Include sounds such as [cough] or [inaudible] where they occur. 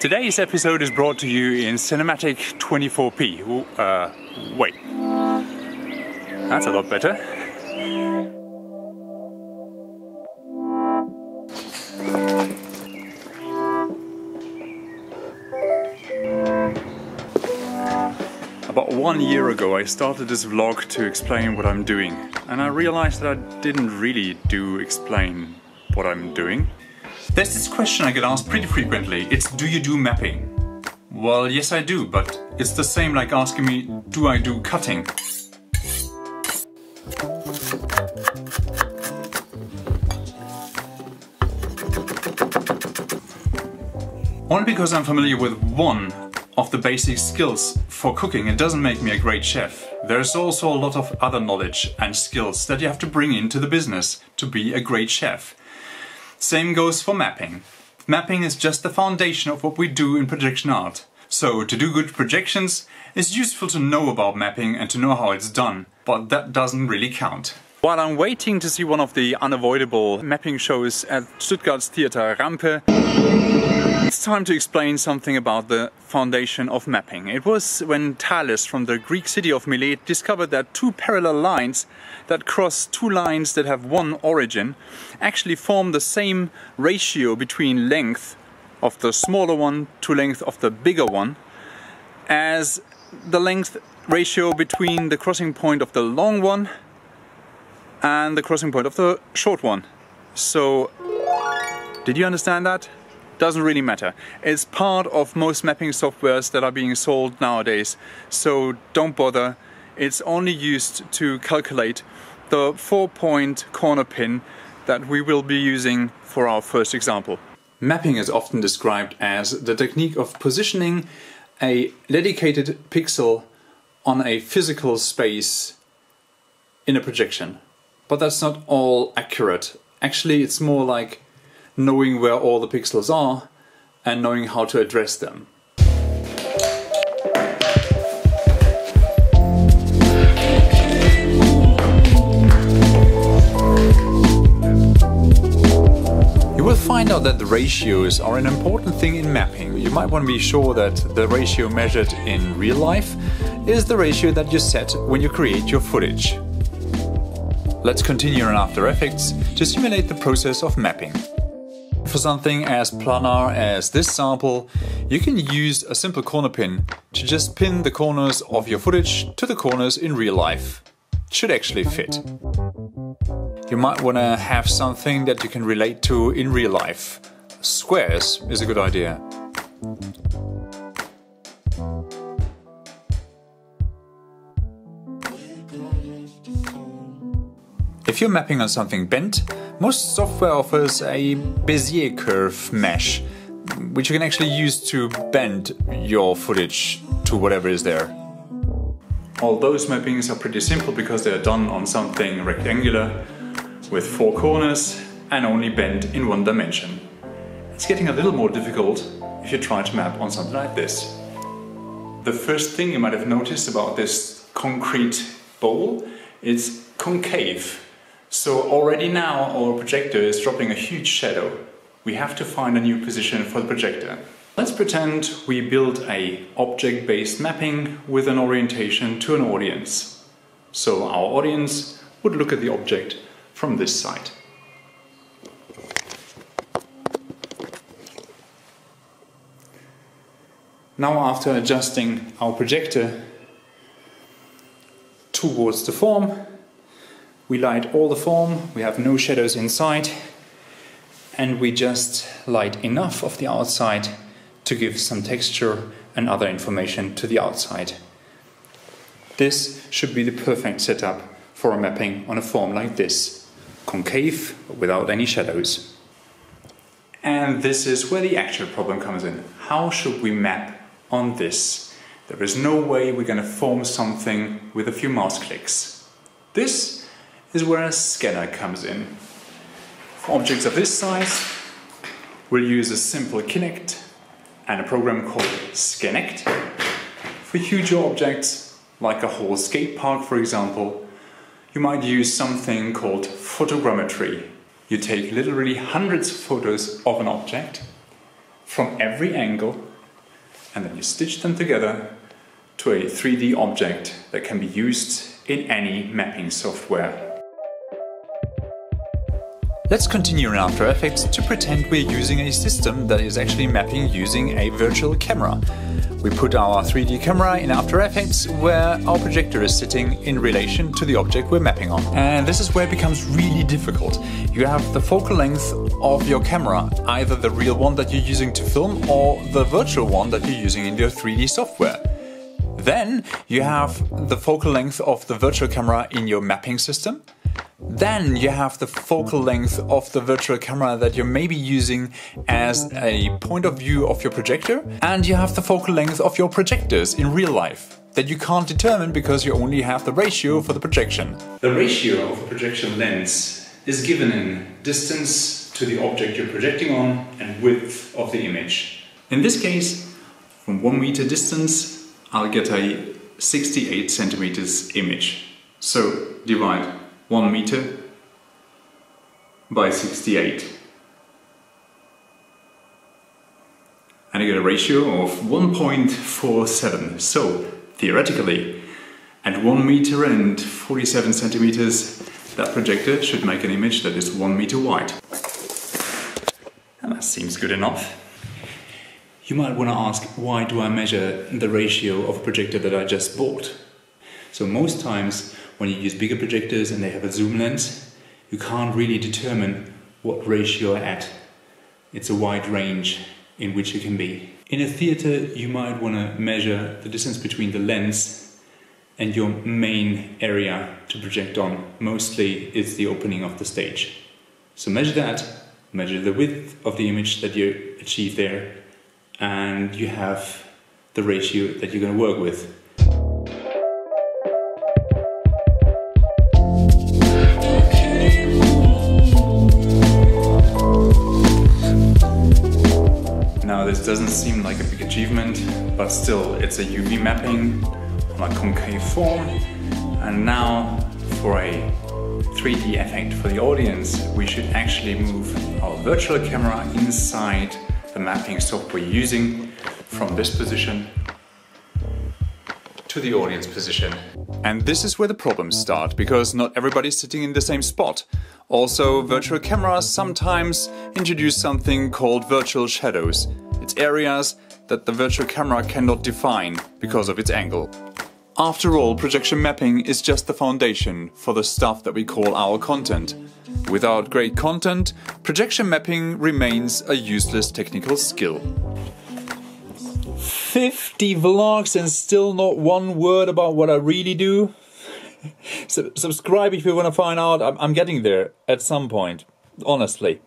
Today's episode is brought to you in cinematic 24p. Ooh, uh, wait. That's a lot better. About one year ago, I started this vlog to explain what I'm doing, and I realized that I didn't really do explain what I'm doing. There's this question I get asked pretty frequently. It's do you do mapping? Well, yes I do, but it's the same like asking me, do I do cutting? Only because I'm familiar with one of the basic skills for cooking, it doesn't make me a great chef. There's also a lot of other knowledge and skills that you have to bring into the business to be a great chef. Same goes for mapping. Mapping is just the foundation of what we do in projection art. So to do good projections, it's useful to know about mapping and to know how it's done, but that doesn't really count. While I'm waiting to see one of the unavoidable mapping shows at Stuttgart's Theater Rampe, it's time to explain something about the foundation of mapping. It was when Thales from the Greek city of Milet discovered that two parallel lines that cross two lines that have one origin actually form the same ratio between length of the smaller one to length of the bigger one as the length ratio between the crossing point of the long one and the crossing point of the short one. So, did you understand that? Doesn't really matter. It's part of most mapping softwares that are being sold nowadays, so don't bother. It's only used to calculate the four-point corner pin that we will be using for our first example. Mapping is often described as the technique of positioning a dedicated pixel on a physical space in a projection. But that's not all accurate. Actually, it's more like knowing where all the pixels are and knowing how to address them. You will find out that the ratios are an important thing in mapping. You might want to be sure that the ratio measured in real life is the ratio that you set when you create your footage. Let's continue in After Effects to simulate the process of mapping. For something as planar as this sample, you can use a simple corner pin to just pin the corners of your footage to the corners in real life. It should actually fit. You might want to have something that you can relate to in real life. Squares is a good idea. If you're mapping on something bent, most software offers a Bezier curve mesh, which you can actually use to bend your footage to whatever is there. All those mappings are pretty simple because they are done on something rectangular with four corners and only bend in one dimension. It's getting a little more difficult if you try to map on something like this. The first thing you might have noticed about this concrete bowl is concave. So already now our projector is dropping a huge shadow. We have to find a new position for the projector. Let's pretend we build a object-based mapping with an orientation to an audience. So our audience would look at the object from this side. Now after adjusting our projector towards the form, we light all the form, we have no shadows inside, and we just light enough of the outside to give some texture and other information to the outside. This should be the perfect setup for a mapping on a form like this, concave without any shadows. And this is where the actual problem comes in. How should we map on this? There is no way we're going to form something with a few mouse clicks. This is where a scanner comes in. For objects of this size, we'll use a simple Kinect and a program called Skanect. For huger objects, like a whole skate park for example, you might use something called photogrammetry. You take literally hundreds of photos of an object from every angle and then you stitch them together to a 3D object that can be used in any mapping software. Let's continue in After Effects to pretend we're using a system that is actually mapping using a virtual camera. We put our 3D camera in After Effects where our projector is sitting in relation to the object we're mapping on. And this is where it becomes really difficult. You have the focal length of your camera, either the real one that you're using to film or the virtual one that you're using in your 3D software. Then you have the focal length of the virtual camera in your mapping system. Then you have the focal length of the virtual camera that you may be using as a point of view of your projector. And you have the focal length of your projectors in real life that you can't determine because you only have the ratio for the projection. The ratio of a projection lens is given in distance to the object you're projecting on and width of the image. In this case, from one meter distance, I'll get a 68 centimeters image. So divide 1 meter by 68. And I get a ratio of 1.47. So, theoretically, at 1 meter and 47 centimeters, that projector should make an image that is 1 meter wide. And that seems good enough. You might want to ask, why do I measure the ratio of a projector that I just bought? So most times when you use bigger projectors and they have a zoom lens, you can't really determine what ratio you're at. It's a wide range in which it can be. In a theater, you might want to measure the distance between the lens and your main area to project on. Mostly it's the opening of the stage. So measure that, measure the width of the image that you achieve there, and you have the ratio that you're going to work with. Doesn't seem like a big achievement, but still it's a UV mapping on a concave form. And now for a 3D effect for the audience, we should actually move our virtual camera inside the mapping software using from this position to the audience position. And this is where the problems start, because not everybody's sitting in the same spot. Also, virtual cameras sometimes introduce something called virtual shadows. Areas that the virtual camera cannot define because of its angle. After all, projection mapping is just the foundation for the stuff that we call our content. Without great content, projection mapping remains a useless technical skill. 50 vlogs and still not one word about what I really do? [laughs] subscribe if you want to find out. I'm, I'm getting there at some point, honestly.